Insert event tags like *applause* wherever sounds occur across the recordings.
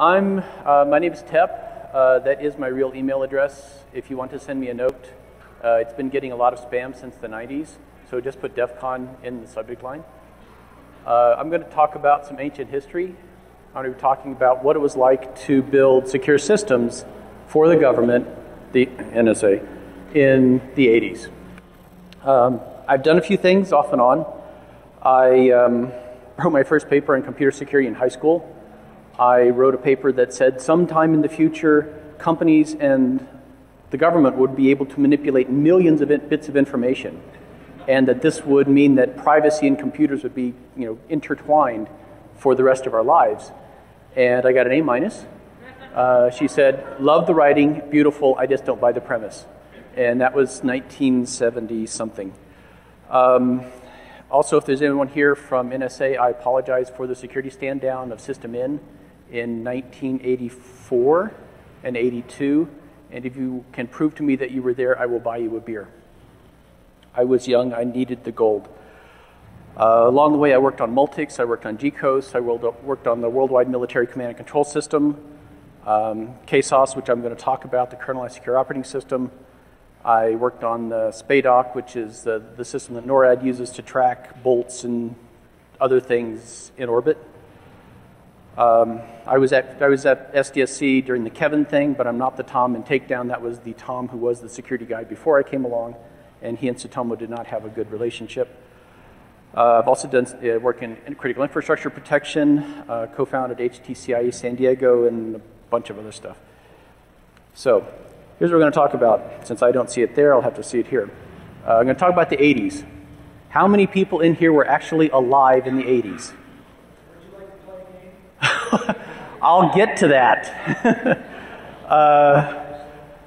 I'm, uh, my name is Tep. Uh, that is my real email address. If you want to send me a note, uh, it's been getting a lot of spam since the 90s, so just put DEF CON in the subject line. Uh, I'm going to talk about some ancient history. I'm going to be talking about what it was like to build secure systems for the government, the NSA, in the 80s. Um, I've done a few things off and on. I um, *laughs* wrote my first paper on computer security in high school. I wrote a paper that said sometime in the future, companies and the government would be able to manipulate millions of bits of information, and that this would mean that privacy and computers would be, you know, intertwined for the rest of our lives. And I got an A minus. Uh, she said, "Love the writing, beautiful. I just don't buy the premise." And that was 1970 something. Um, also, if there's anyone here from NSA, I apologize for the security stand down of System N in 1984 and 82. And if you can prove to me that you were there, I will buy you a beer. I was young, I needed the gold. Uh, along the way, I worked on Multics, I worked on GCOS, I worked on the Worldwide Military Command and Control System, um, KSOS, which I'm going to talk about, the Kernelized Secure Operating System. I worked on the SPADOC, which is the, the system that NORAD uses to track bolts and other things in orbit. Um, I, was at, I was at SDSC during the Kevin thing, but I'm not the Tom in Takedown. That was the Tom who was the security guy before I came along, and he and Tsutomu did not have a good relationship. Uh, I've also done uh, work in, critical infrastructure protection, uh, co-founded HTCIA San Diego, and a bunch of other stuff. So here's what we're going to talk about. Since I don't see it there, I'll have to see it here. Uh, I'm going to talk about the 80s. How many people in here were actually alive in the 80s? *laughs* I'll get to that. *laughs* uh,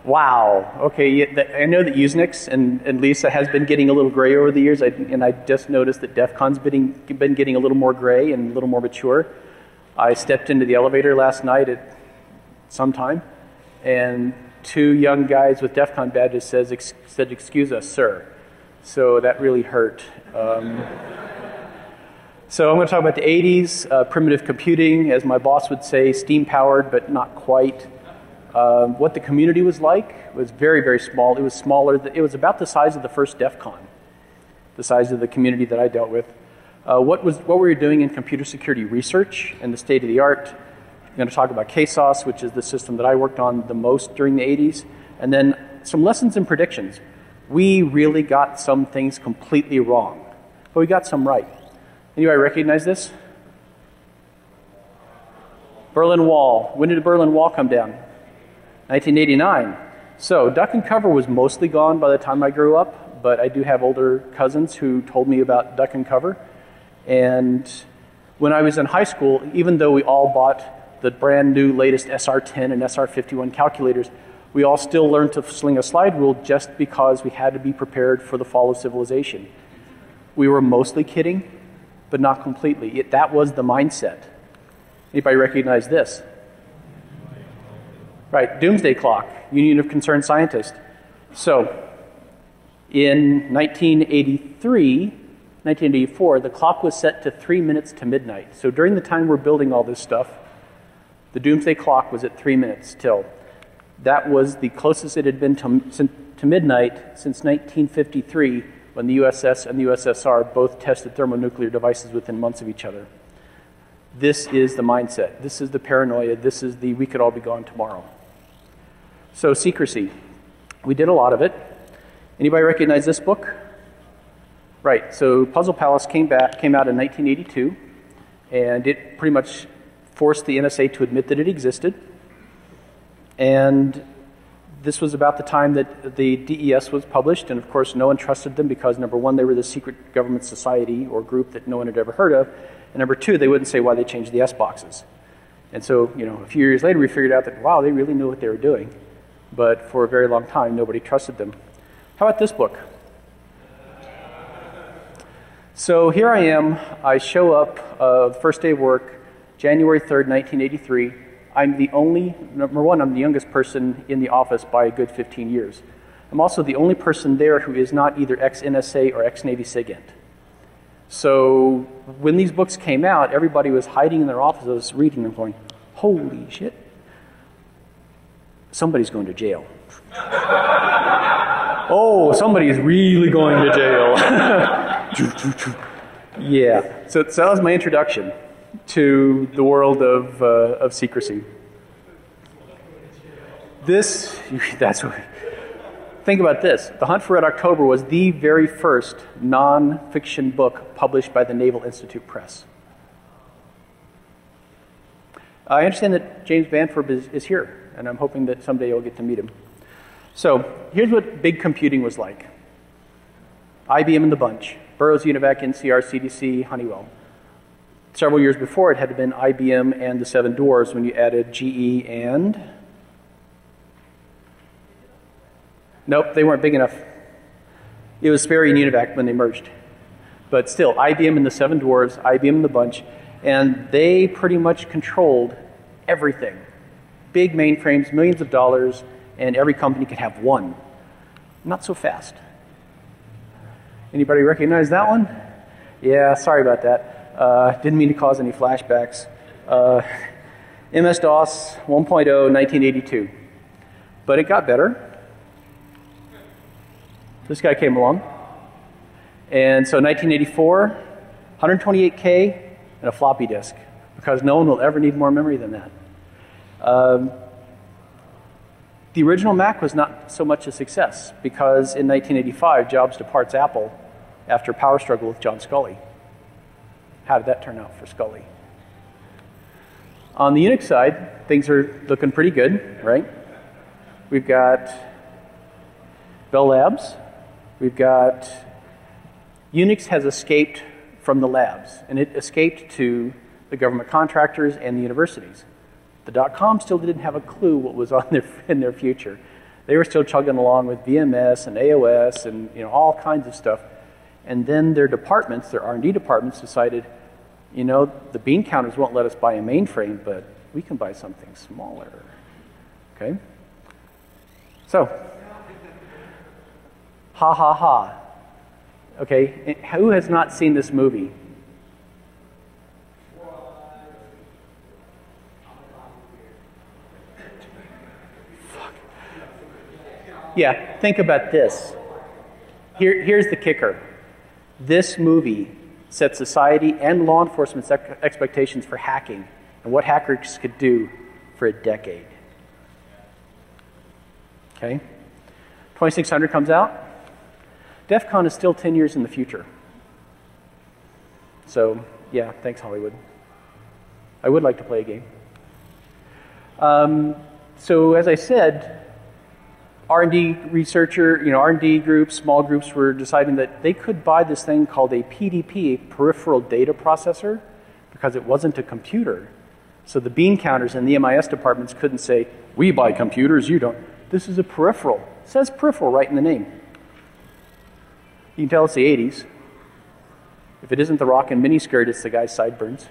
wow. Okay, I know that Usenix and, and Lisa has been getting a little gray over the years, and I just noticed that DEF CON's been, been getting a little more gray and a little more mature. I stepped into the elevator last night at some time, and two young guys with DEF CON badges says, said, excuse us, sir. So that really hurt. Um, so I'm going to talk about the 80s, uh, primitive computing, as my boss would say, steam powered, but not quite. Um, what the community was like was very, very small. It was smaller. It was about the size of the first DEF CON, the size of the community that I dealt with. Uh, what, was, what were we doing in computer security research and the state of the art? I'm going to talk about KSOS, which is the system that I worked on the most during the 80s, and then some lessons and predictions. We really got some things completely wrong, but we got some right. Anybody recognize this? Berlin Wall. When did the Berlin Wall come down? 1989. So duck and cover was mostly gone by the time I grew up, but I do have older cousins who told me about duck and cover. And when I was in high school, even though we all bought the brand new latest SR10 and SR51 calculators, we all still learned to sling a slide rule just because we had to be prepared for the fall of civilization. We were mostly kidding, but not completely. It, that was the mindset. Anybody recognize this? Right, Doomsday Clock, Union of Concerned Scientists. So, in 1983, 1984, the clock was set to three minutes to midnight. So during the time we're building all this stuff, the doomsday clock was at three minutes till. That was the closest it had been to, to midnight since 1953 when the USS and the USSR both tested thermonuclear devices within months of each other. This is the mindset. This is the paranoia. This is the we could all be gone tomorrow. So secrecy. We did a lot of it. Anybody recognize this book? Right. So Puzzle Palace came back came out in 1982 and it pretty much forced the NSA to admit that it existed. And this was about the time that the DES was published, and of course, no one trusted them because number one, they were the secret government society or group that no one had ever heard of, and number two, they wouldn't say why they changed the S boxes. And so, you know, a few years later, we figured out that wow, they really knew what they were doing, but for a very long time, nobody trusted them. How about this book? So here I am. I show up uh, the first day of work, January 3rd, 1983 I'm the only, number one, I'm the youngest person in the office by a good 15 years. I'm also the only person there who is not either ex NSA or ex Navy SIGINT. So when these books came out, everybody was hiding in their offices reading them, going, Holy shit. Somebody's going to jail. *laughs* oh, somebody's really going to jail. *laughs* yeah. So, so that was my introduction to the world of, uh, of secrecy. This, *laughs* that's what, think about this. The Hunt for Red October was the very first non-fiction book published by the Naval Institute Press. I understand that James Bamford is, is here, and I'm hoping that someday you'll get to meet him. So here's what big computing was like. IBM and the bunch, Burroughs, UNIVAC, NCR, CDC, Honeywell. Several years before, it had been IBM and the Seven Dwarfs when you added GE and Nope, they weren't big enough. It was Sperry and Univac when they merged. But still, IBM and the Seven Dwarfs, IBM and the bunch, and they pretty much controlled everything. Big mainframes, millions of dollars, and every company could have one. Not so fast. Anybody recognize that one? Yeah, sorry about that. Uh, didn't mean to cause any flashbacks. Uh, MS-DOS 1.0, 1982. But it got better. This guy came along. And so 1984, 128K and a floppy disk, because no one will ever need more memory than that. Um, the original Mac was not so much a success because in 1985, Jobs departs Apple after a power struggle with John Sculley. How did that turn out for Sculley? On the Unix side, things are looking pretty good, right? We've got Bell Labs, We've got Unix has escaped from the labs, and it escaped to the government contractors and the universities. The dot com still didn't have a clue what was on *laughs* their, in their future. They were still chugging along with VMS and AOS and you know all kinds of stuff. And then their departments, their R&D departments, decided, you know, the bean counters won't let us buy a mainframe, but we can buy something smaller. Okay. So Ha ha ha. Okay, eh, who has not seen this movie? Fuck. Yeah, think about this. Here, here's the kicker. This movie set society and law enforcement's expectations for hacking and what hackers could do for a decade. Okay? 2600 comes out. DEF CON is still 10 years in the future. So, yeah, thanks, Hollywood. I would like to play a game. Um, so, as I said, R&D researcher, you know, R&D groups, small groups were deciding that they could buy this thing called a PDP, peripheral data processor, because it wasn't a computer. So the bean counters in the MIS departments couldn't say, we buy computers, you don't. This is a peripheral. It says peripheral right in the name. You can tell it's the 80s. If it isn't the rock and miniskirt, it's the guy's sideburns.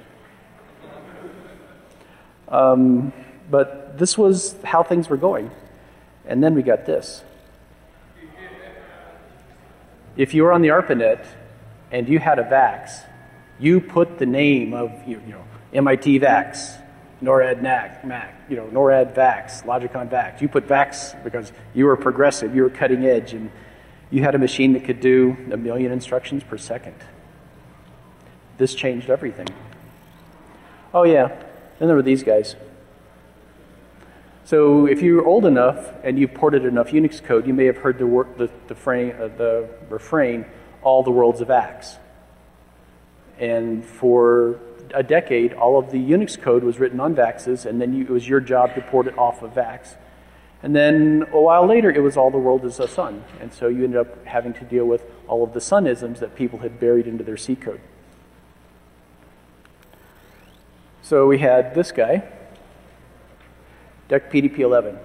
Um, but this was how things were going. And then we got this. If you were on the ARPANET and you had a VAX, you put the name of you, know MIT VAX, NORAD NAC, MAC, you know NORAD VAX, Logicon VAX. You put VAX because you were progressive, you were cutting edge, and you had a machine that could do a million instructions per second. This changed everything. Oh, yeah. Then there were these guys. So if you're old enough and you've ported enough Unix code, you may have heard the, the, the, frame, uh, the refrain, all the worlds of VAX. And for a decade, all of the Unix code was written on VAXes, and then you, it was your job to port it off of VAX. And then a while later, it was all the world is a sun. And so you ended up having to deal with all of the sunisms that people had buried into their C code. So we had this guy, PDP 11.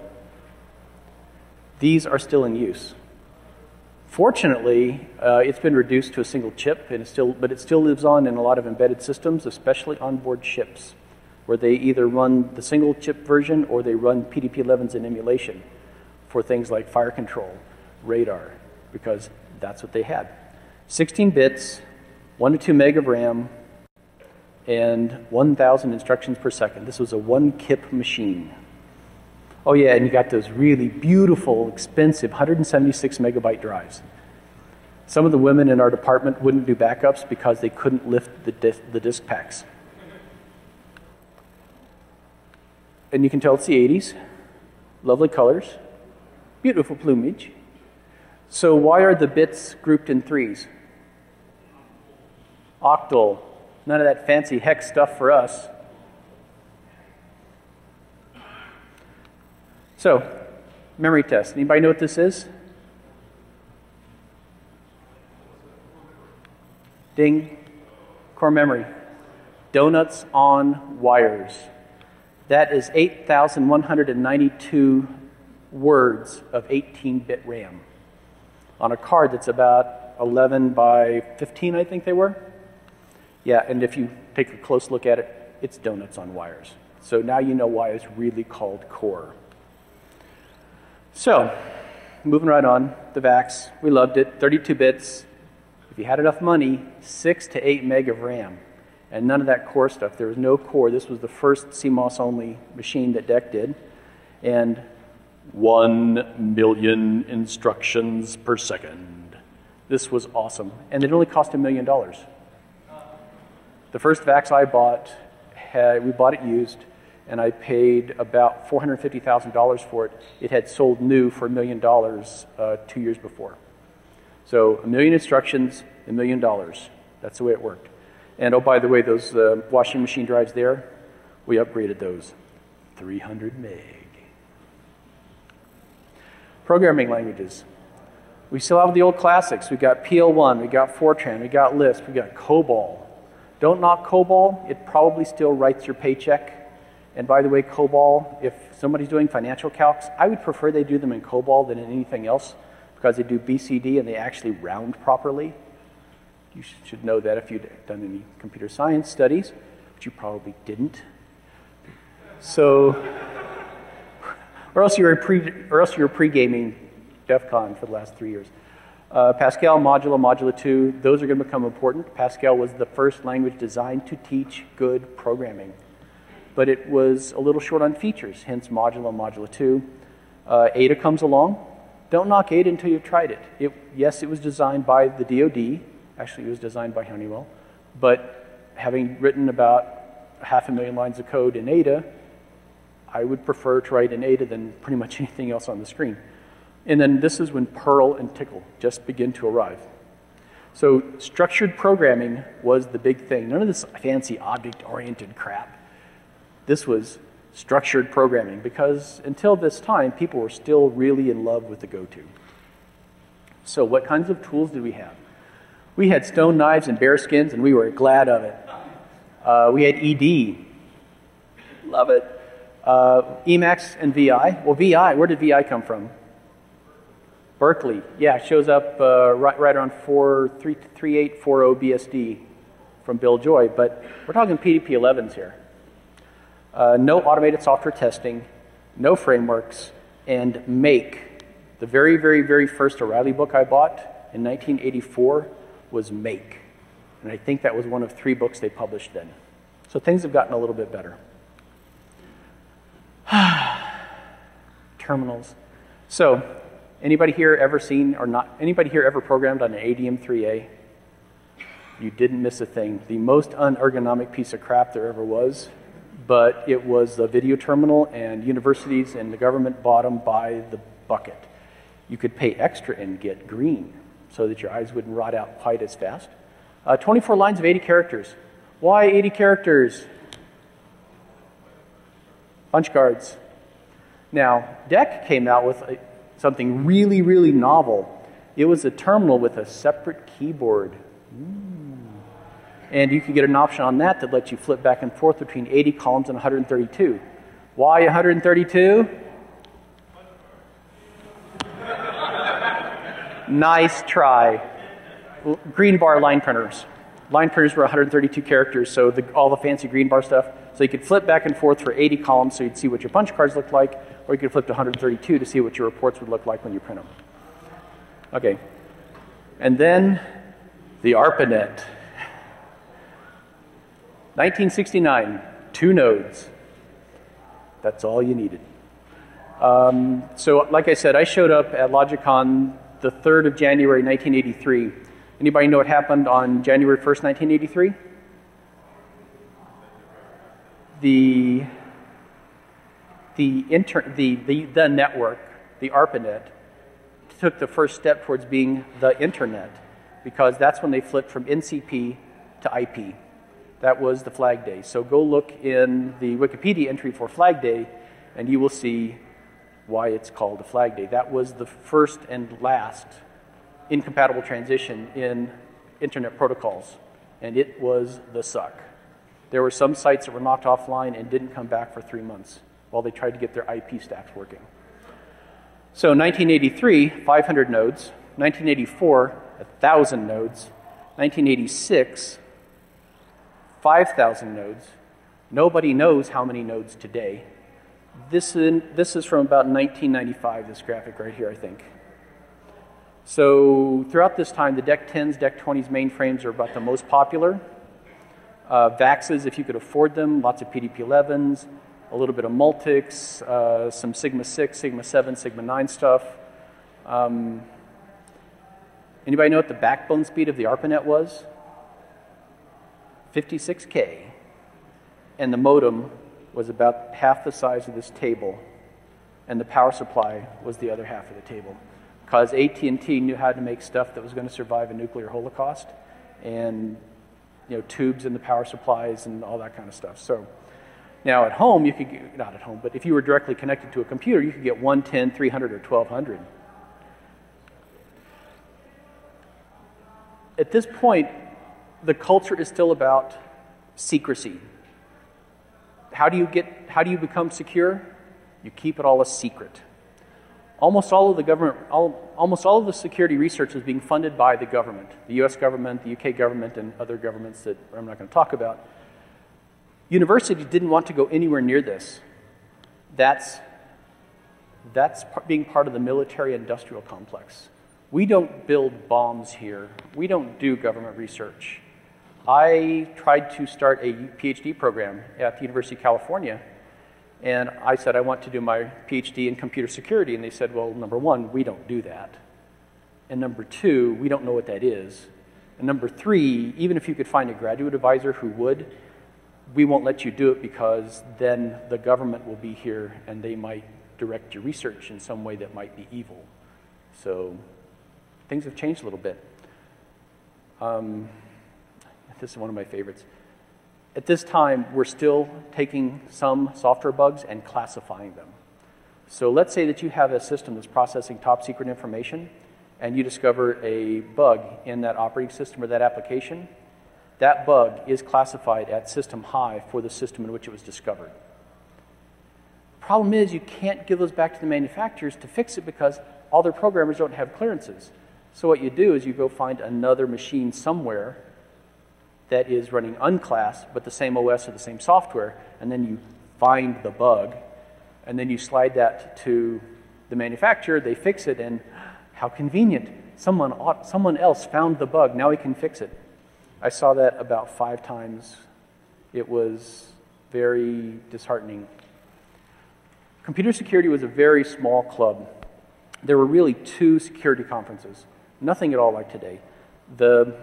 These are still in use. Fortunately, uh, it's been reduced to a single chip, and it still, but it still lives on in a lot of embedded systems, especially onboard ships where they either run the single chip version or they run PDP-11s in emulation for things like fire control, radar, because that's what they had. 16 bits, 1 to 2 meg of RAM, and 1,000 instructions per second. This was a one kip machine. Oh, yeah, and you got those really beautiful, expensive 176 megabyte drives. Some of the women in our department wouldn't do backups because they couldn't lift the, the disk packs. And you can tell it's the 80s. Lovely colors, beautiful plumage. So, why are the bits grouped in threes? Octal. None of that fancy hex stuff for us. So, memory test. Anybody know what this is? Ding. Core memory. Donuts on wires. That is 8,192 words of 18 bit RAM on a card that's about 11 by 15, I think they were. Yeah, and if you take a close look at it, it's donuts on wires. So now you know why it's really called core. So, moving right on, the VAX, we loved it, 32 bits. If you had enough money, 6 to 8 meg of RAM. And none of that core stuff. There was no core. This was the first CMOS only machine that DEC did. And 1 million instructions per second. This was awesome. And it only cost a million dollars. The first VAX I bought, had, we bought it used, and I paid about $450,000 for it. It had sold new for a million dollars uh, two years before. So a million instructions, a million dollars. That's the way it worked. And oh, by the way, those uh, washing machine drives there, we upgraded those. 300 meg. Programming languages. We still have the old classics. We've got PL1, we got Fortran, we got Lisp, we got COBOL. Don't knock COBOL, it probably still writes your paycheck. And by the way, COBOL, if somebody's doing financial calcs, I would prefer they do them in COBOL than in anything else because they do BCD and they actually round properly. You should know that if you'd done any computer science studies, but you probably didn't. So, *laughs* or else you're pre, or else you're pre-gaming DEF CON for the last three years. Uh, Pascal, Modula, Modula 2, those are going to become important. Pascal was the first language designed to teach good programming. But it was a little short on features, hence Modula, and Modula 2. Uh, Ada comes along. Don't knock Ada until you've tried it. it. Yes, it was designed by the DoD. Actually, it was designed by Honeywell. But having written about half a million lines of code in Ada, I would prefer to write in Ada than pretty much *laughs* anything else on the screen. And then this is when Perl and Tcl just begin to arrive. So structured programming was the big thing. None of this fancy object-oriented crap. This was structured programming because until this time, people were still really in love with the GoTo. So what kinds of tools did we have? We had stone knives and bear skins, and we were glad of it. Uh, we had ED. Love it. Uh, Emacs and VI. Well, VI, where did VI come from? Berkeley, yeah, shows up uh, right, right around 3840 BSD from Bill Joy, but we're talking PDP 11s here. Uh, no automated software testing, no frameworks, and Make. The very, very, very first O'Reilly book I bought in 1984 was Make. And I think that was one of three books they published then. So things have gotten a little bit better. *sighs* Terminals. So Anybody here ever seen or not? Anybody here ever programmed on an ADM3A? You didn't miss a thing. The most unergonomic piece of crap there ever was, but it was a video terminal, and universities and the government bought them by the bucket. You could pay extra and get green so that your eyes wouldn't rot out quite as fast. Uh, 24 lines of 80 characters. Why 80 characters? Punch cards. Now, DEC came out with a, something really, really novel. It was a terminal with a separate keyboard. Ooh. And you could get an option on that that lets you flip back and forth between 80 columns and 132. Why 132? nice try. Green bar line printers. Line printers were 132 characters, so the, all the fancy green bar stuff. So you could flip back and forth for 80 columns so you'd see what your punch cards looked like, or you could flip to 132 to see what your reports would look like when you print them. Okay. And then the ARPANET. 1969, two nodes. That's all you needed. Um, so, like I said, I showed up at Logicon the 3rd of January 1983. Anybody know what happened on January 1st, 1983? The, the, inter- the, the, the network, the ARPANET, took the first step towards being the internet because that's when they flipped from NCP to IP. That was the Flag Day. So go look in the Wikipedia entry for Flag Day, and you will see why it's called a Flag Day. That was the first and last incompatible transition in internet protocols, and it was the suck. There were some sites that were knocked offline and didn't come back for three months while they tried to get their IP stacks working. So 1983, 500 nodes. 1984, 1,000 nodes. 1986, 5,000 nodes. Nobody knows how many nodes today. This, this is from about 1995, this graphic right here, I think. So throughout this time, the DEC 10s, DEC 20s mainframes are about the most popular. Uh, VAXs, if you could afford them, lots of PDP 11s, a little bit of Multics, uh, some Sigma 6, Sigma 7, Sigma 9 stuff. Um, anybody know what the backbone speed of the ARPANET was? 56K, and the modem was about half the size of this table, and the power supply was the other half of the table. Because AT&T knew how to make stuff that was going to survive a nuclear holocaust, and you know tubes in the power supplies and all that kind of stuff. So now at home, you could get, not at home, but if you were directly connected to a computer, you could get 110, 300, or 1200. At this point, the culture is still about secrecy. How do you get how do you become secure? You keep it all a secret. Almost all of the government all, almost all of the security research is being funded by the government, the US government, the UK government, and other governments that I'm not going to talk about. Universities didn't want to go anywhere near this. That's, that's being part of the military industrial complex. We don't build bombs here. We don't do government research. I tried to start a PhD program at the University of California, and I said I want to do my PhD in computer security, and they said, well, number one, we don't do that. And number two, we don't know what that is. And number three, even if you could find a graduate advisor who would, we won't let you do it because then the government will be here and they might direct your research in some way that might be evil. So things have changed a little bit. Um, this is one of my favorites. At this time, we're still taking some software bugs and classifying them. So let's say that you have a system that's processing top secret information and you discover a bug in that operating system or that application. That bug is classified at system high for the system in which it was discovered. Problem is, you can't give those back to the manufacturers to fix it because all their programmers don't have clearances. So what you do is you go find another machine somewhere that is running unclass, but the same OS or the same software, and then you find the bug, and then you slide that to the manufacturer, they fix it, and how convenient. Someone, ought, someone else found the bug, now we can fix it. I saw that about five times. It was very disheartening. Computer security was a very small club. There were really two security conferences, nothing at all like today. The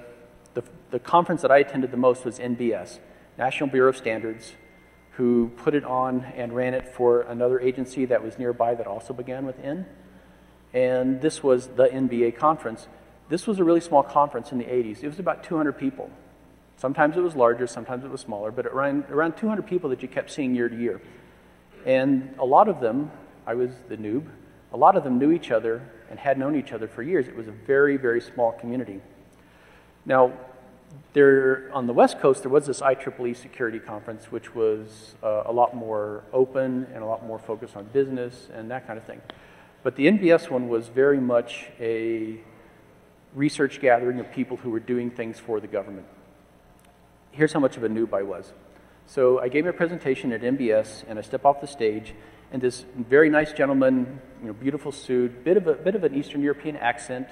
the, conference that I attended the most was NBS, National Bureau of Standards, who put it on and ran it for another agency that was nearby that also began with N. And this was the NBA conference. This was a really small conference in the 80s. It was about 200 people. Sometimes it was larger, sometimes it was smaller, but around, around 200 people that you kept seeing year to year. And a lot of them, I was the noob, a lot of them knew each other and had known each other for years. It was a very, very small community. Now, there on the West Coast, there was this IEEE security conference, which was uh, a lot more open and a lot more focused on business and that kind of thing. But the NBS one was very much a research gathering of people who were doing things for the government. Here's how much of a noob I was. So I gave a presentation at NBS, and I step off the stage, and this very nice gentleman, you know, beautiful suit, bit of a bit of an Eastern European accent,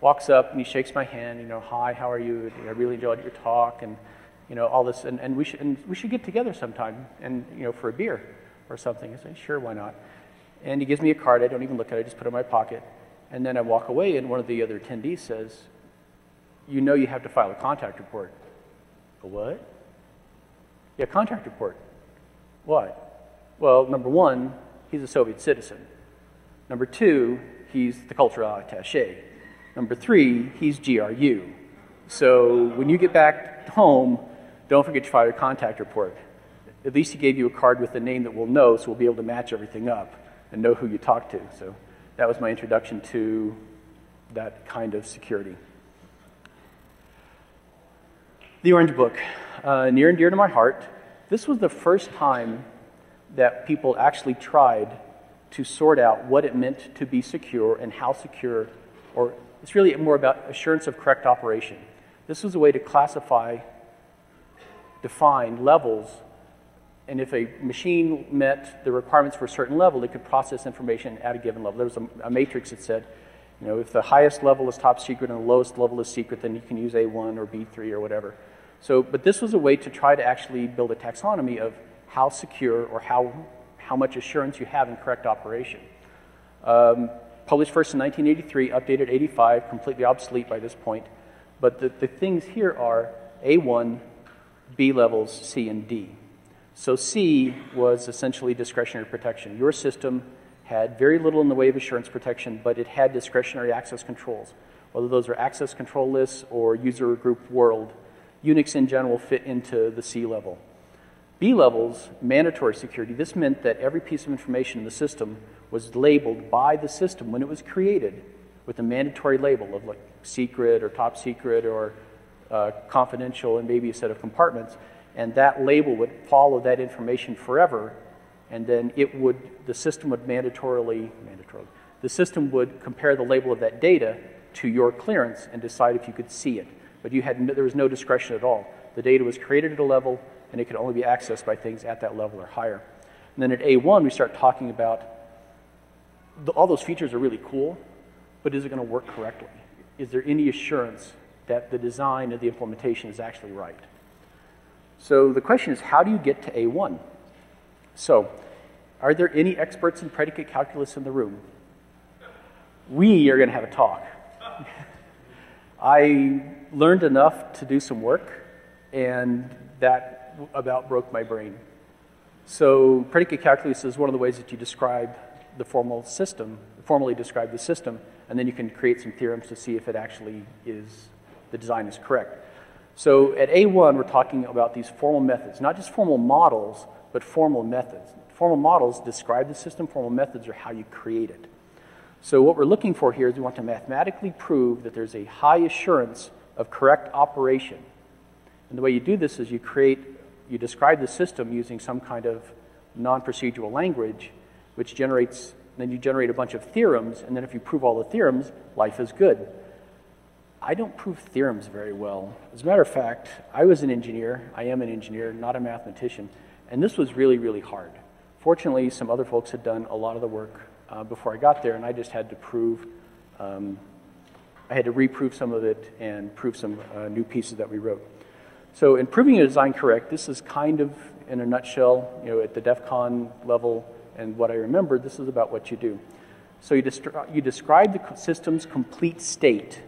walks up and he shakes my hand, you know, hi, how are you? I really enjoyed your talk. And you know, all this, and, and, we, should, and we should get together sometime and, you know, for a beer or something. I say, sure, why not? And he gives me a card. I don't even look at it. I just put it in my pocket. And then I walk away, and one of the other attendees says, you know you have to file a contact report. A what? Yeah, contact report. What? Well, number one, he's a Soviet citizen. Number two, he's the cultural attache. Number three, he's GRU. So when you get back home, don't forget to file your contact report. At least he gave you a card with a name that we'll know, so we'll be able to match everything up and know who you talked to. So that was my introduction to that kind of security. The Orange Book, uh, near and dear to my heart. This was the first time that people actually tried to sort out what it meant to be secure and how secure, or it's really more about assurance of correct operation. This was a way to classify, define levels, and if a machine met the requirements for a certain level, it could process information at a given level. There was a, a matrix that said, you know, if the highest level is top secret and the lowest level is secret, then you can use A1 or B3 or whatever. So, but this was a way to try to actually build a taxonomy of how secure or how, how much assurance you have in correct operation. Um, published first in 1983, updated 85, completely obsolete by this point. But the, the things here are A1, B levels, C, and D. So C was essentially discretionary protection. Your system had very little in the way of assurance protection, but it had discretionary access controls. Whether those are access control lists or user group world, Unix in general fit into the C level. B levels, mandatory security, this meant that every piece of information in the system was labeled by the system when it was created with a mandatory label of like secret or top secret or uh, confidential and maybe a set of compartments. And that label would follow that information forever. And then it would, the system would mandatorily, mandatorily, the system would compare the label of that data to your clearance and decide if you could see it. But you had no, there was no discretion at all. The data was created at a level, and it could only be accessed by things at that level or higher. And then at A1, we start talking about the, all those features are really cool, but is it going to work correctly? Is there any assurance that the design of the implementation is actually right? So the question is, how do you get to A1? So, are there any experts in predicate calculus in the room? We are going to have a talk. *laughs* I learned enough to do some work, and that about broke my brain. So predicate calculus is one of the ways that you describe the formal system, formally describe the system, and then you can create some theorems to see if it actually is, the design is correct. So at A1, we're talking about these formal methods, not just formal models, but formal methods. Formal models describe the system, formal methods are how you create it. So what we're looking for here is we want to mathematically prove that there's a high assurance of correct operation. And the way you do this is you create, you describe the system using some kind of non-procedural language, which generates, then you generate a bunch of theorems, and then if you prove all the theorems, life is good. I don't prove theorems very well. As a matter of fact, I was an engineer, I am an engineer, not a mathematician, and this was really, really hard. Fortunately, some other folks had done a lot of the work uh, before I got there, and I just had to prove um, I had to reprove some of it and prove some uh, new pieces that we wrote. So in proving a design correct, this is kind of, in a nutshell, you know, at the DEF CON level and what I remember, this is about what you do. So you, you describe the system's complete state.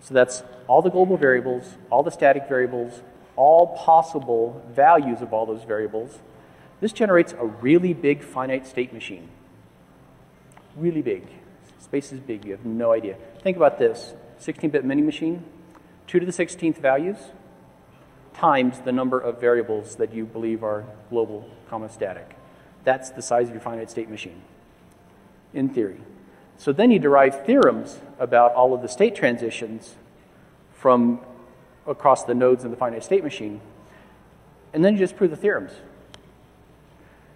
So that's all the global variables, all the static variables, all possible values of all those variables. This generates a really big finite state machine. Really big. Space is big, you have no idea. Think about this 16 bit mini machine, 2 to the 16th values times the number of variables that you believe are global, comma, static. That's the size of your finite state machine, in theory. So then you derive theorems about all of the state transitions from across the nodes in the finite state machine, and then you just prove the theorems.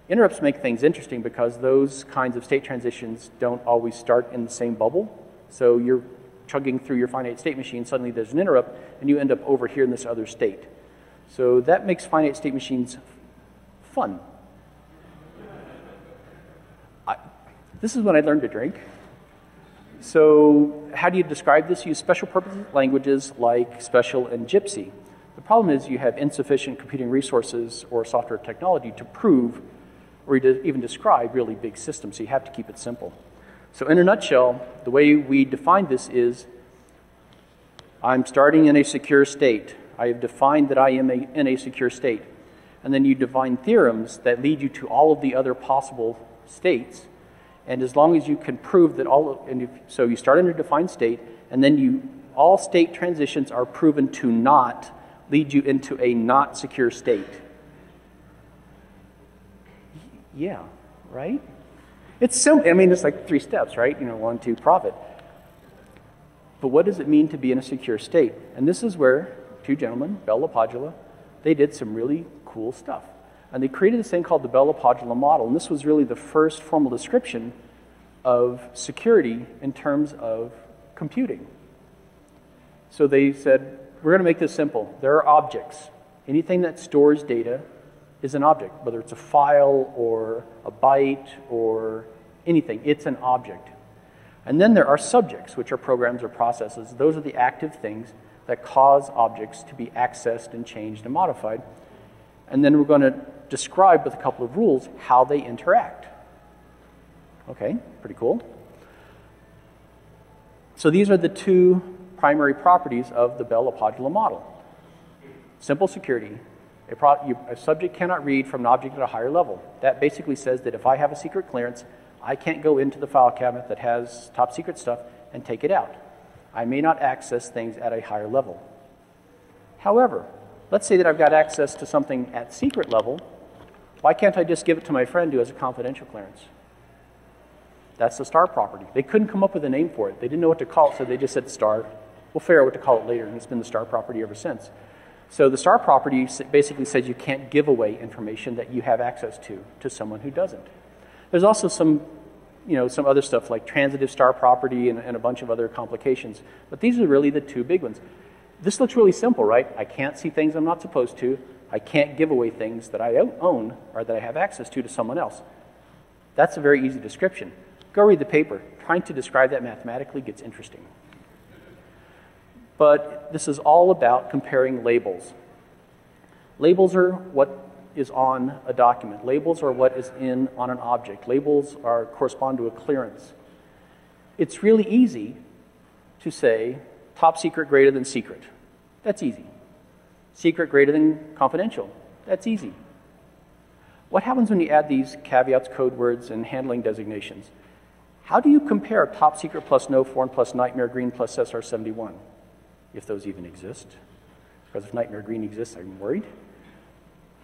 Interrupts make things interesting because those kinds of state transitions don't always start in the same bubble. So you're chugging through your finite state machine, suddenly there's an interrupt, and you end up over here in this other state. So that makes finite state machines fun. I, this is when I learned to drink. So how do you describe this? Use special purpose languages like Special and Gypsy. The problem is you have insufficient computing resources or software technology to prove or even describe really big systems, so you have to keep it simple. So in a nutshell, the way we define this is I'm starting in a secure state. I have defined that I am a, in a secure state. And then you define theorems that lead you to all of the other possible states. And as long as you can prove that all, and if, so you start in a defined state, and then you, all state transitions are proven to not lead you into a not secure state. Yeah, right? It's simple. I mean, it's like three steps, right? You know, one, two, profit. But what does it mean to be in a secure state? And this is where two gentlemen, Bell LaPadula, they did some really cool stuff. And they created this thing called the Bell LaPadula model. And this was really the first formal description of security in terms of computing. So they said, we're going to make this simple. There are objects. Anything that stores data is an object, whether it's a file or a byte or anything, it's an object. And then there are subjects, which are programs or processes. Those are the active things that cause objects to be accessed and changed and modified. And then we're going to describe with a couple of rules how they interact. Okay, pretty cool. So these are the two primary properties of the Bell LaPadula model. Simple security. A, you, a subject cannot read from an object at a higher level. That basically says that if I have a secret clearance, I can't go into the file cabinet that has top secret stuff and take it out. I may not access things at a higher level. However, let's say that I've got access to something at secret level. Why can't I just give it to my friend who has a confidential clearance? That's the star property. They couldn't come up with a name for it. They didn't know what to call it, so they just said star. We'll figure out what to call it later, and it's been the star property ever since. So the star property basically says you can't give away information that you have access to to someone who doesn't. There's also some, you know, some other stuff like transitive star property and, and a bunch of other complications. But these are really the two big ones. This looks really simple, right? I can't see things I'm not supposed to. I can't give away things that I own or that I have access to to someone else. That's a very easy description. Go read the paper. Trying to describe that mathematically gets interesting. But this is all about comparing labels. Labels are what is on a document. Labels are what is in on an object. Labels are correspond to a clearance. It's really easy to say top secret greater than secret. That's easy. Secret greater than confidential. That's easy. What happens when you add these caveats, code words, and handling designations? How do you compare top secret plus no foreign plus nightmare green plus SR71? If those even exist. Because if nightmare green exists, I'm worried.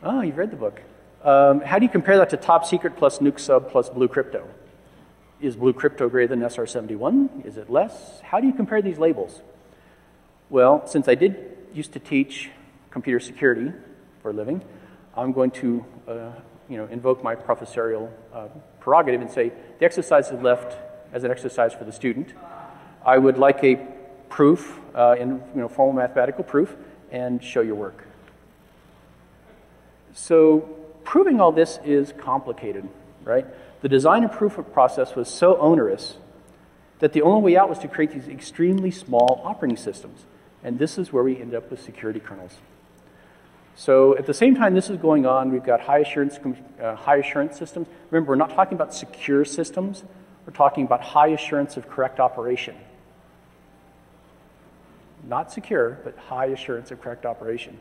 Oh, you've read the book. Um, how do you compare that to top secret plus nuke sub plus blue crypto? Is blue crypto greater than SR71? Is it less? How do you compare these labels? Well, since I did used to teach computer security for a living, I'm going to uh, you know, invoke my professorial uh, prerogative and say the exercise is left as an exercise for the student. I would like a proof, uh, in you know, formal mathematical proof, and show your work. So proving all this is complicated, right? The design and proof of process was so onerous that the only way out was to create these extremely small operating systems. And this is where we end up with security kernels. So at the same time this is going on, we've got high assurance, uh, high assurance systems. Remember, we're not talking about secure systems. We're talking about high assurance of correct operation. Not secure, but high assurance of correct operation.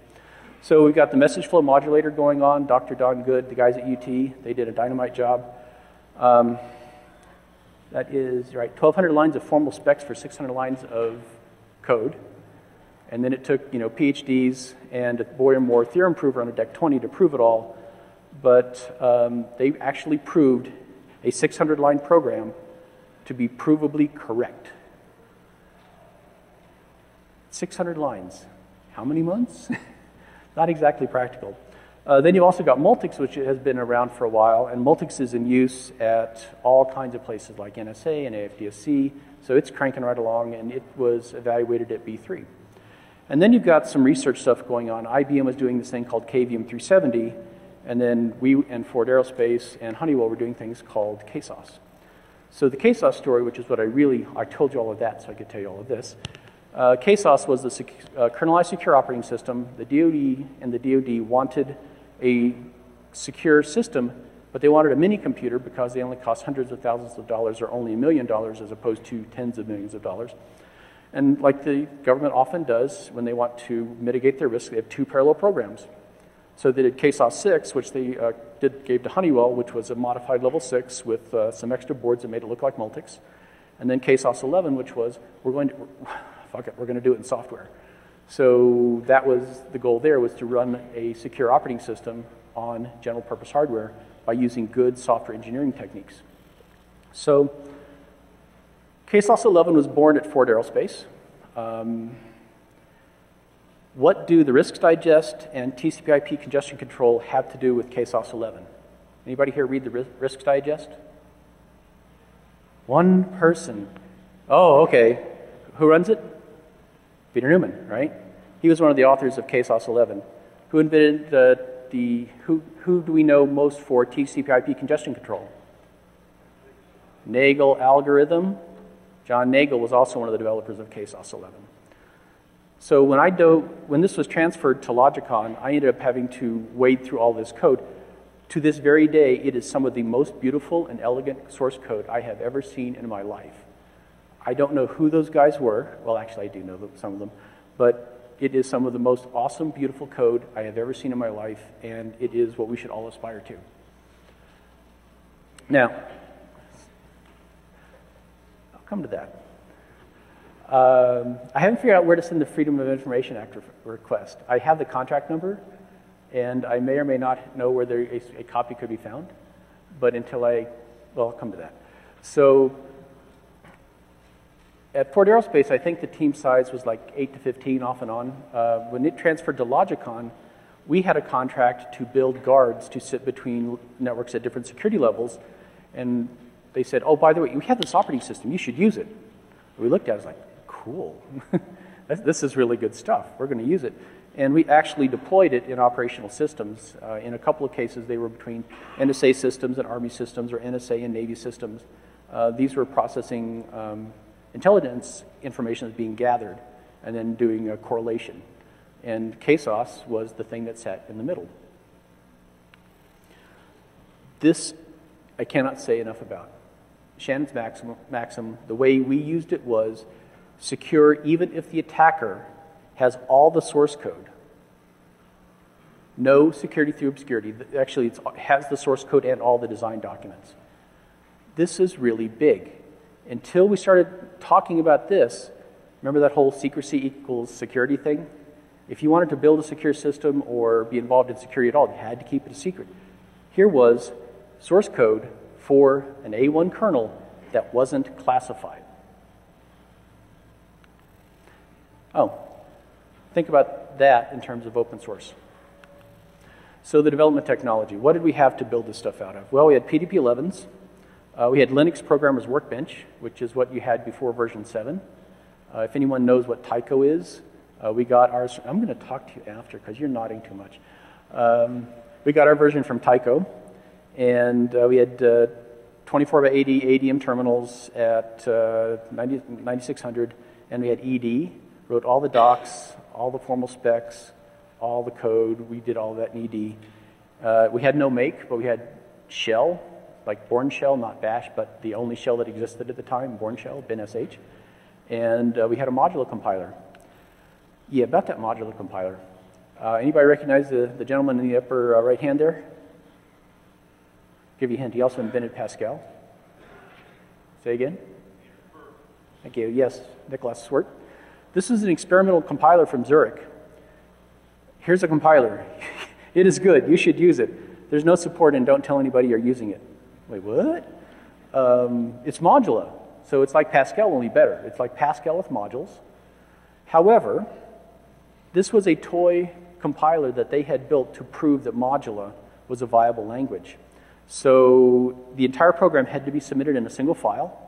So we've got the message flow modulator going on. Dr. Don Good, the guys at UT, they did a dynamite job. Um, that is, right, 1,200 lines of formal specs for 600 lines of code. And then it took, you know, PhDs and a Boyer Moore theorem prover on a DEC 20 to prove it all. But um, they actually proved a 600 line program to be provably correct. 600 lines. How many months? *laughs* Not exactly practical. Uh, then you've also got Multics, which has been around for a while, and Multics is in use at all kinds of places like NSA and AFDSC, so it's cranking right along, and it was evaluated at B3. And then you've got some research stuff going on. IBM was doing this thing called KVM 370, and then we and Ford Aerospace and Honeywell were doing things called KSOS. So the KSOS story, which is what I really, I told you all of that so I could tell you all of this. Uh, KSOS was the sec- uh, kernelized secure operating system. The DoD and the DoD wanted a secure system, but they wanted a mini computer because they only cost hundreds of thousands of dollars or only a million dollars as opposed to tens of millions of dollars. And like the government often does when they want to mitigate their risk, they have two parallel programs. So they did KSOS 6, which they uh, did, gave to Honeywell, which was a modified level 6 with uh, some extra boards that made it look like Multics. And then KSOS 11, which was, we're going to, *sighs* fuck it, we're going to do it in software. So that was the goal there was to run a secure operating system on general purpose hardware by using good software engineering techniques. So KSOS 11 was born at Ford Aerospace. Um, what do the risks digest and TCP/IP congestion control have to do with KSOS 11? Anybody here read the risks digest? One person. Oh, okay. Who runs it? Peter Neumann, right? He was one of the authors of KSOS 11. Who invented uh, the, who, who do we know most for TCP/IP congestion control? Nagle algorithm. John Nagle was also one of the developers of KSOS 11. So when I do, when this was transferred to Logicon, I ended up having to wade through all this code. To this very day, it is some of the most beautiful and elegant source code I have ever seen in my life. I don't know who those guys were. Well, actually, I do know some of them. But it is some of the most awesome, beautiful code I have ever seen in my life, and it is what we should all aspire to. Now, come to that. Um, I haven't figured out where to send the Freedom of Information Act request. I have the contract number, and I may or may not know where there, a, a copy could be found, but until I, well, I'll come to that. So at Ford Aerospace, I think the team size was like 8 to 15 off and on. Uh, when it transferred to Logicon, we had a contract to build guards to sit between networks at different security levels. And they said, oh, by the way, we have this operating system. You should use it. We looked at it, it was like, cool. *laughs* this is really good stuff. We're going to use it. And we actually deployed it in operational systems. Uh, in a couple of cases, they were between NSA systems and Army systems or NSA and Navy systems. Uh, these were processing um, intelligence information that's being gathered and then doing a correlation. And KSOS was the thing that sat in the middle. This I cannot say enough about. Shannon's maxim, maxim the way we used it was secure even if the attacker has all the source code. No security through obscurity. Actually, it has the source code and all the design documents. This is really big. Until we started talking about this, remember that whole secrecy equals security thing? If you wanted to build a secure system or be involved in security at all, you had to keep it a secret. Here was source code for an A1 kernel that wasn't classified. Oh, think about that in terms of open source. So the development technology, what did we have to build this stuff out of? Well, we had PDP-11s. Uh, we had Unix Programmers Workbench, which is what you had before version 7. Uh, if anyone knows what Tyco is, uh, we got ours. I'm going to talk to you after because you're nodding too much. Um, we got our version from Tyco, and uh, we had uh, 24 by 80 ADM terminals at uh, 90, 9600, and we had ED, wrote all the docs, all the formal specs, all the code. We did all that in ED. Uh, we had no make, but we had shell, like Bourne shell, not bash, but the only shell that existed at the time, Bourne shell, binsh. And uh, we had a Modula compiler. Yeah, about that Modula compiler. Uh, anybody recognize the, the gentleman in the upper uh, right hand there? Give you a hint. He also invented Pascal. Say again? Thank you. Yes, Niklaus Wirth. This is an experimental compiler from Zurich. Here's a compiler. *laughs* it is good. You should use it. There's no support and don't tell anybody you're using it. Wait, what? Um, it's Modula. So it's like Pascal, only better. It's like Pascal with modules. However, this was a toy compiler that they had built to prove that Modula was a viable language. So the entire program had to be submitted in a single file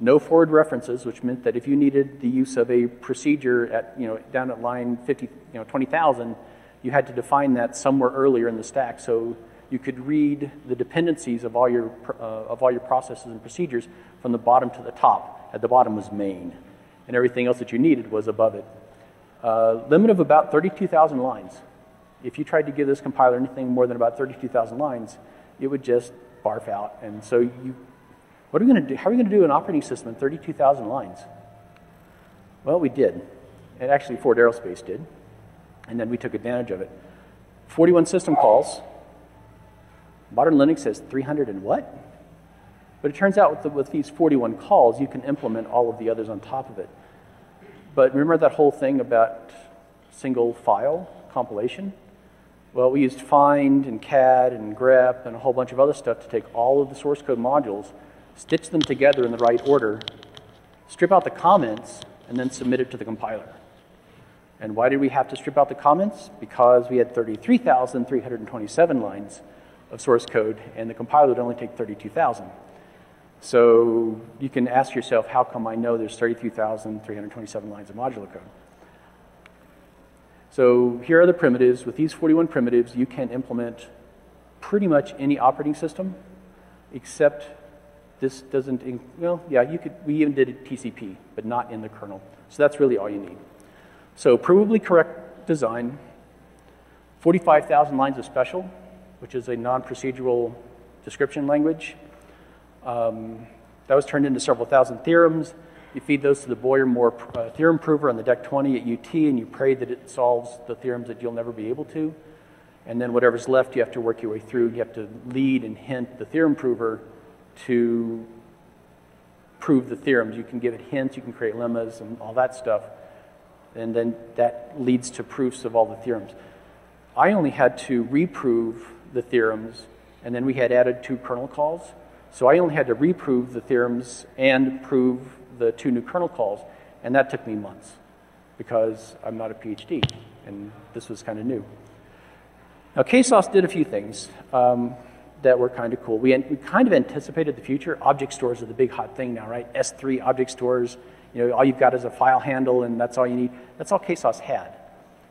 no forward references, which meant that if you needed the use of a procedure at, you know, down at line 50, you know, 20,000, you had to define that somewhere earlier in the stack. So you could read the dependencies of all your, uh, of all your processes and procedures from the bottom to the top. At the bottom was main. and everything else that you needed was above it. Uh, limit of about 32,000 lines. If you tried to give this compiler anything more than about 32,000 lines, it would just barf out. And so you, what are we going to do? How are we going to do an operating system in 32,000 lines? Well, we did. And actually, Ford Aerospace did. And then we took advantage of it. 41 system calls. Modern Linux has 300 and what? But it turns out with, the, with these 41 calls, you can implement all of the others on top of it. But remember that whole thing about single file compilation? Well, we used find and cat and grep and a whole bunch of other stuff to take all of the source code modules, stitch them together in the right order, strip out the comments, and then submit it to the compiler. And why did we have to strip out the comments? Because we had 33,327 lines of source code, and the compiler would only take 32,000. So you can ask yourself, how come I know there's 33,327 lines of Modula code? So here are the primitives. With these 41 primitives, you can implement pretty much any operating system, except this doesn't, well, yeah, you could, we even did TCP, but not in the kernel. So that's really all you need. So provably correct design, 45,000 lines of special, which is a non-procedural description language. Um, that was turned into several thousand theorems. You feed those to the Boyer-Moore uh, theorem prover on the DEC 20 at UT, and you pray that it solves the theorems that you'll never be able to. And then whatever's left, you have to work your way through. You have to lead and hint the theorem prover to prove the theorems. You can give it hints, you can create lemmas, and all that stuff and then that leads to proofs of all the theorems. I only had to reprove the theorems, and then we had added two kernel calls. So I only had to reprove the theorems and prove the two new kernel calls, and that took me months because I'm not a PhD, and this was kind of new. Now, KSOS did a few things um, that were kind of cool. We, we kind of anticipated the future. Object stores are the big hot thing now, right? S3 object stores you know, all you've got is a file handle and that's all you need. That's all KSOS had.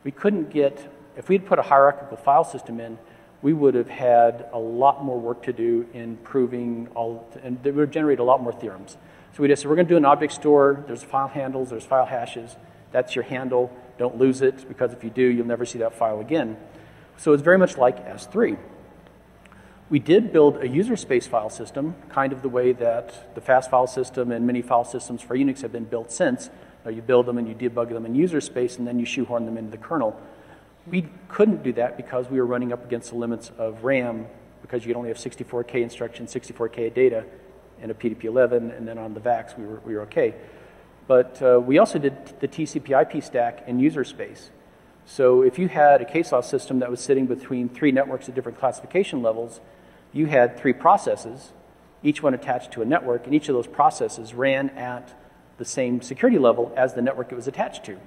We couldn't get, if we'd put a hierarchical file system in, we would have had a lot more work to do in proving all, and it would generate a lot more theorems. So we just said, we're going to do an object store. There's file handles, there's file hashes. That's your handle. Don't lose it, because if you do, you'll never see that file again. So it's very much like S3. We did build a user space file system, kind of the way that the fast file system and many file systems for Unix have been built since. You build them and you debug them in user space and then you shoehorn them into the kernel. We couldn't do that because we were running up against the limits of RAM because you only have 64K instructions, 64K data, and a PDP-11, and then on the VAX we were, we were okay. But uh, we also did the TCP IP stack in user space. So if you had a KSOS system that was sitting between three networks at different classification levels, you had three processes, each one attached to a network, and each of those processes ran at the same security level as the network it was attached to.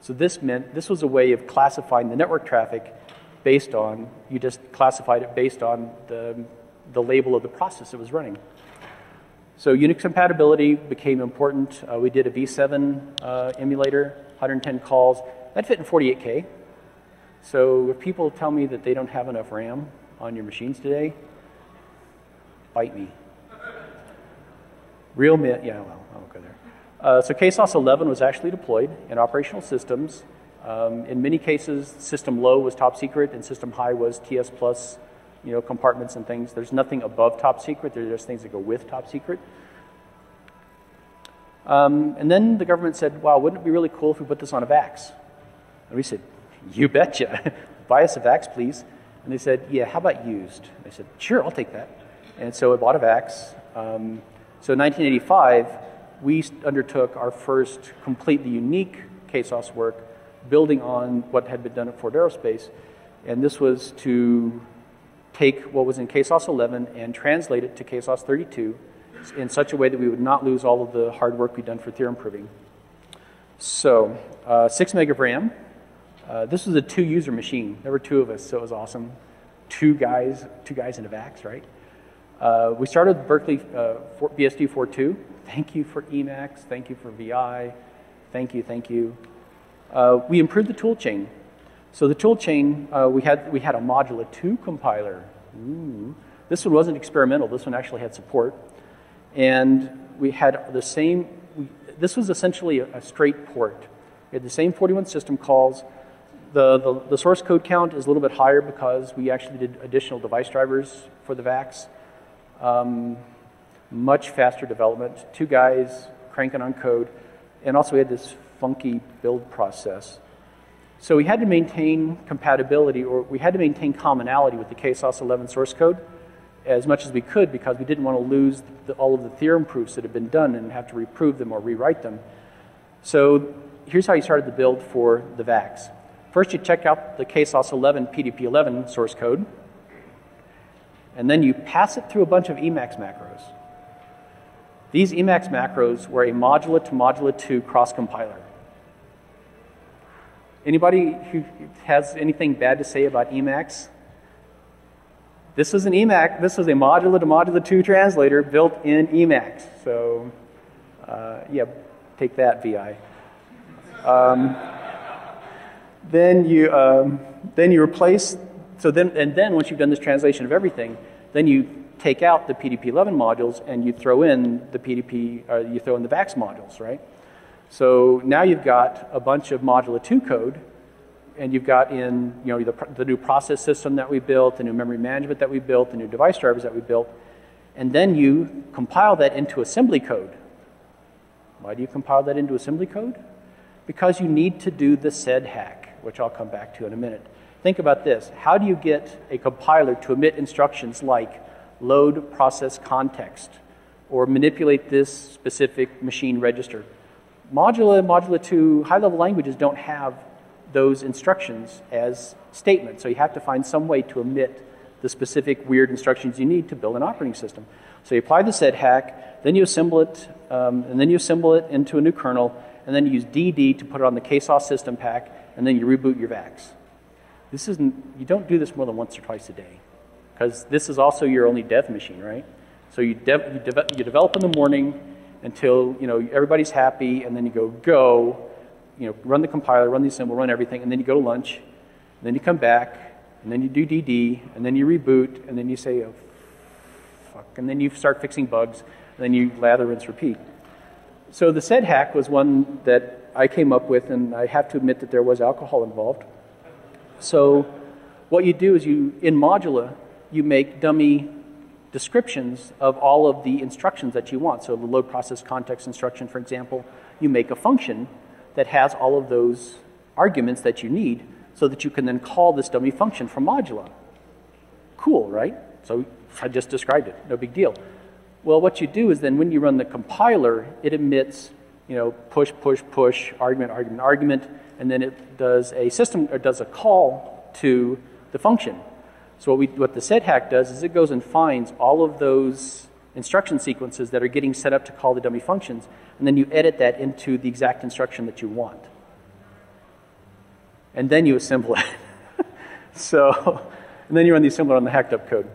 So this meant this was a way of classifying the network traffic based on, you just classified it based on the, the label of the process it was running. So Unix compatibility became important. Uh, we did a V7 uh, emulator, 110 calls. That fit in 48K. So if people tell me that they don't have enough RAM, on your machines today, bite me. Real myth, yeah, well, I won't go there. Uh, so KSOS 11 was actually deployed in operational systems. Um, in many cases, system low was top secret and system high was TS plus, you know, compartments and things. There's nothing above top secret. There's just things that go with top secret. Um, and then the government said, wow, wouldn't it be really cool if we put this on a VAX? And we said, you betcha. *laughs* Buy us a VAX, please. And they said, yeah, how about used? I said, sure, I'll take that. And so I bought a VAX. Um, so in 1985, we undertook our first completely unique KSOS work, building on what had been done at Ford Aerospace. And this was to take what was in KSOS 11 and translate it to KSOS 32 in such a way that we would not lose all of the hard work we'd done for theorem proving. So, uh, 6 meg of RAM, uh, this was a two-user machine. There were two of us, so it was awesome. Two guys, two guys in a VAX, right? Uh, we started Berkeley uh, for, BSD 4.2. Thank you for Emacs. Thank you for VI. Thank you, thank you. Uh, we improved the tool chain. So the tool chain, uh, we, had, we had a Modula 2 compiler. Ooh. This one wasn't experimental. This one actually had support. And we had the same, we, this was essentially a, a straight port. We had the same 41 system calls. The, the, the, source code count is a little bit higher because we actually did additional device drivers for the VAX. Um, much faster development, two guys cranking on code, and also we had this funky build process. So we had to maintain compatibility, or we had to maintain commonality with the KSOS 11 source code as much as we could because we didn't want to lose the, all of the theorem proofs that had been done and have to reprove them or rewrite them. So here's how you started the build for the VAX. First, you check out the KSOS 11 PDP-11 source code, and then you pass it through a bunch of Emacs macros. These Emacs macros were a Modula to Modula 2 cross-compiler. Anybody who has anything bad to say about Emacs? This is an Emacs, this is a Modula to Modula 2 translator built in Emacs. So, uh, yeah, take that, VI. Um, then you um, then you replace so then and then once you've done this translation of everything, then you take out the PDP-11 modules and you throw in the PDP or you throw in the VAX modules, right? So now you've got a bunch of Modula 2 code and you've got in you know the, the new process system that we built, the new memory management that we built, the new device drivers that we built, and then you compile that into assembly code. Why do you compile that into assembly code? Because you need to do the sed hack, which I'll come back to in a minute. Think about this. How do you get a compiler to emit instructions like load process context or manipulate this specific machine register? Modula, Modula 2, high-level languages don't have those instructions as statements. So you have to find some way to omit the specific weird instructions you need to build an operating system. So you apply the sed hack, then you assemble it, um, and then you assemble it into a new kernel, and then you use DD to put it on the KSOS system pack, and then you reboot your VAX. This isn't, you don't do this more than once or twice a day, because this is also your only dev machine, right? So you, dev, you, de- you develop in the morning until you know everybody's happy, and then you go go, you know, run the compiler, run the assembly, run everything, and then you go to lunch, and then you come back, and then you do DD, and then you reboot, and then you say, oh, fuck, and then you start fixing bugs, and then you lather, rinse, repeat. So the sed hack was one that I came up with, and I have to admit that there was alcohol involved. So what you do is you, in Modula, you make dummy descriptions of all of the instructions that you want. So the load process context instruction, for example, you make a function that has all of those arguments that you need so that you can then call this dummy function from Modula. Cool, right? So I just described it, no big deal. Well, what you do is then when you run the compiler, it emits, you know, push, push, push, argument, argument, argument, and then it does a system or does a call to the function. So what, we, what the does is it goes and finds all of those instruction sequences that are getting set up to call the dummy functions, and then you edit that into the exact instruction that you want. And then you assemble it. *laughs* so, and then you run the assembler on the hacked up code.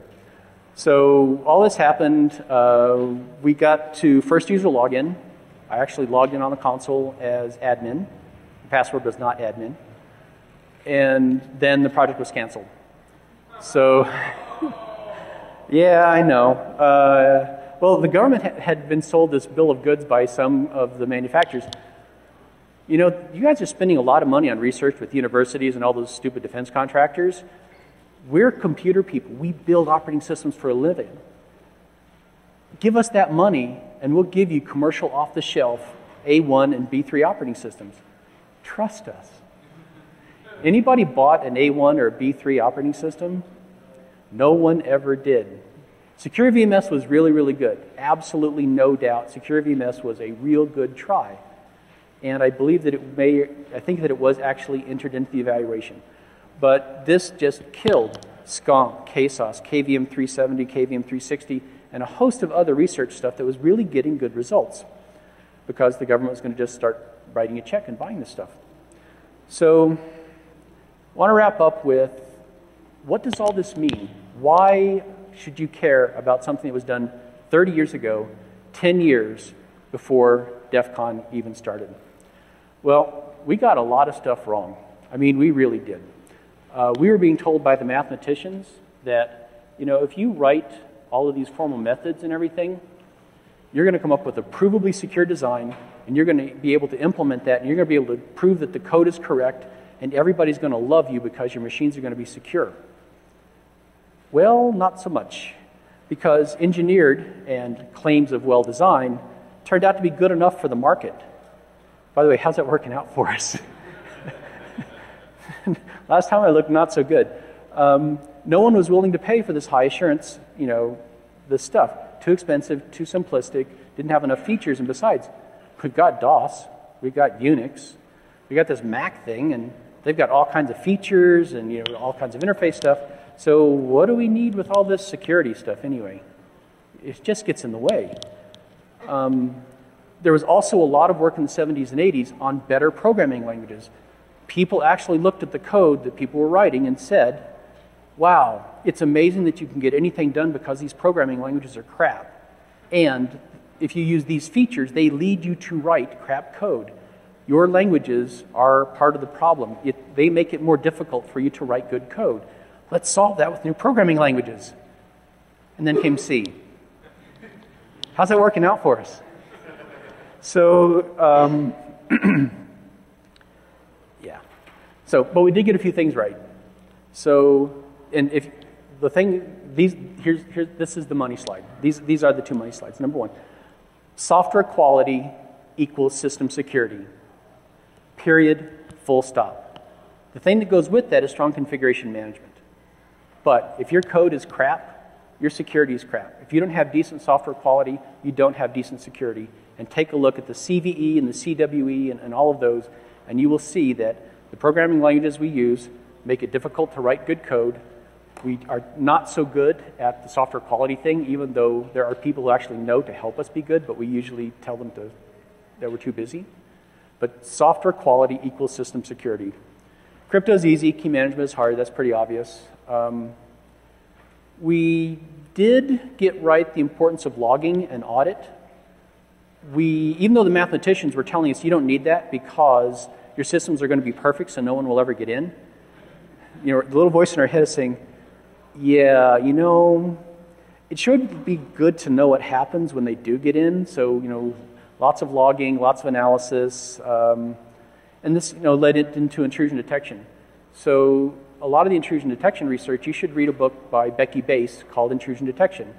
So all this happened. Uh, we got to first user login. I actually logged in on the console as admin. The password was not admin. And then the project was canceled. So, yeah, I know. Uh, well, the government ha- had been sold this bill of goods by some of the manufacturers. You know, you guys are spending a lot of money on research with universities and all those stupid defense contractors. We're computer people. We build operating systems for a living. Give us that money, and we'll give you commercial off the shelf A1 and B3 operating systems. Trust us. Anybody bought an A1 or a B3 operating system? No one ever did. Secure VMS was really, really good. Absolutely no doubt. Secure VMS was a real good try. And I believe that it may, I think that it was actually entered into the evaluation. But this just killed Skunk, KSOS, KVM 370, KVM 360, and a host of other research stuff that was really getting good results because the government was going to just start writing a check and buying this stuff. So, want to wrap up with what does all this mean? Why should you care about something that was done 30 years ago, 10 years before DEF CON even started? Well, we got a lot of stuff wrong. I mean, we really did. Uh, we were being told by the mathematicians that, you know, if you write all of these formal methods and everything, you're going to come up with a provably secure design, and you're going to be able to implement that, and you're going to be able to prove that the code is correct, and everybody's going to love you because your machines are going to be secure. Well, not so much, because engineered and claims of well design turned out to be good enough for the market. By the way, how's that working out for us? *laughs* Last time I looked, not so good. Um, no one was willing to pay for this high assurance, you know, this stuff. Too expensive, too simplistic, didn't have enough features, and besides, we've got DOS, we've got Unix, we got this Mac thing, and they've got all kinds of features and you know all kinds of interface stuff. So what do we need with all this security stuff anyway? It just gets in the way. Um, there was also a lot of work in the 70s and 80s on better programming languages. People actually looked at the code that people were writing and said, wow, it's amazing that you can get anything done because these programming languages are crap. And if you use these features, they lead you to write crap code. Your languages are part of the problem. It, they make it more difficult for you to write good code. Let's solve that with new programming languages. And then came C. How's that working out for us? So, um, *clears throat* yeah. So, but we did get a few things right. So, and if the thing, these, here's, here's, this is the money slide. These, these are the two money slides. Number one, software quality equals system security. Period, full stop. The thing that goes with that is strong configuration management. But if your code is crap, your security is crap. If you don't have decent software quality, you don't have decent security. And take a look at the CVE and the CWE and, and all of those, and you will see that the programming languages we use make it difficult to write good code. We are not so good at the software quality thing, even though there are people who actually know to help us be good, but we usually tell them to, that we're too busy. But software quality equals system security. Crypto is easy, key management is hard, that's pretty obvious. Um, we did get right the importance of logging and audit. We, even though the mathematicians were telling us you don't need that because your systems are going to be perfect so no one will ever get in, you know, the little voice in our head is saying, yeah, you know, it should be good to know what happens when they do get in. So, you know, lots of logging, lots of analysis, um, and this, you know, led it into intrusion detection. So a lot of the intrusion detection research, you should read a book by Becky Bace called Intrusion Detection.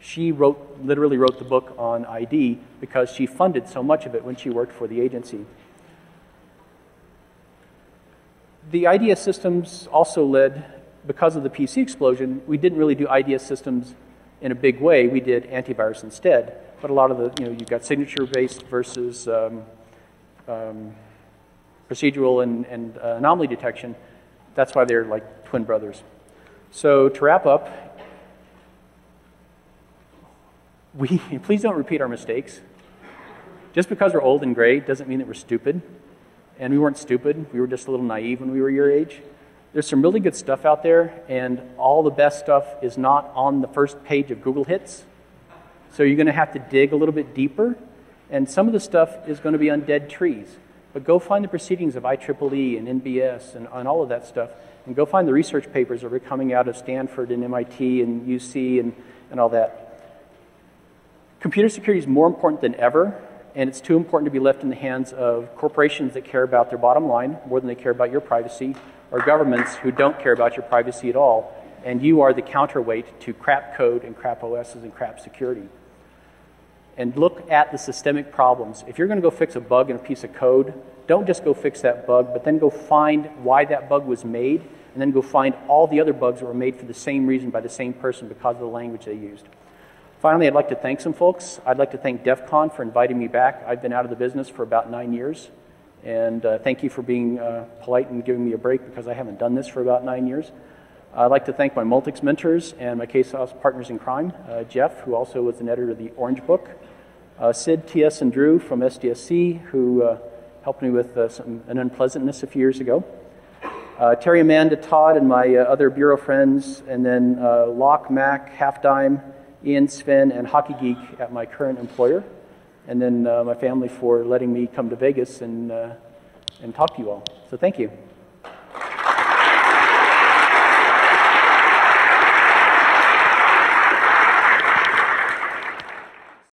She wrote, literally wrote the book on ID because she funded so much of it when she worked for the agency. The IDS systems also led, because of the PC explosion, we didn't really do IDS systems in a big way. We did antivirus instead. But a lot of the, you know, you've got signature-based versus um, um, procedural and, and uh, anomaly detection. That's why they're like twin brothers. So to wrap up, we *laughs* please don't repeat our mistakes. Just because we're old and gray doesn't mean that we're stupid. And we weren't stupid. We were just a little naive when we were your age. There's some really good stuff out there, and all the best stuff is not on the first page of Google Hits. So you're going to have to dig a little bit deeper, and some of the stuff is going to be on dead trees. But go find the proceedings of IEEE and NBS and, and all of that stuff, and go find the research papers that are coming out of Stanford and MIT and UC and, and all that. Computer security is more important than ever, and it's too important to be left in the hands of corporations that care about their bottom line more than they care about your privacy, or governments who don't care about your privacy at all. And you are the counterweight to crap code and crap OSs and crap security and look at the systemic problems. If you're going to go fix a bug in a piece of code, don't just go fix that bug, but then go find why that bug was made, and then go find all the other bugs that were made for the same reason by the same person because of the language they used. Finally, I'd like to thank some folks. I'd like to thank DEF CON for inviting me back. I've been out of the business for about nine years, and uh, thank you for being uh, polite and giving me a break because I haven't done this for about nine years. I'd like to thank my Multics mentors and my KSOS partners in crime, uh, Jeff, who also was an editor of the Orange Book, uh, Sid, TS, and Drew from SDSC, who uh, helped me with uh, some, an unpleasantness a few years ago. Uh, Terry, Amanda, Todd, and my uh, other bureau friends, and then Locke, Mac, Half Dime, Ian, Sven, and Hockey Geek at my current employer, and then my family for letting me come to Vegas and, and talk to you all. So thank you.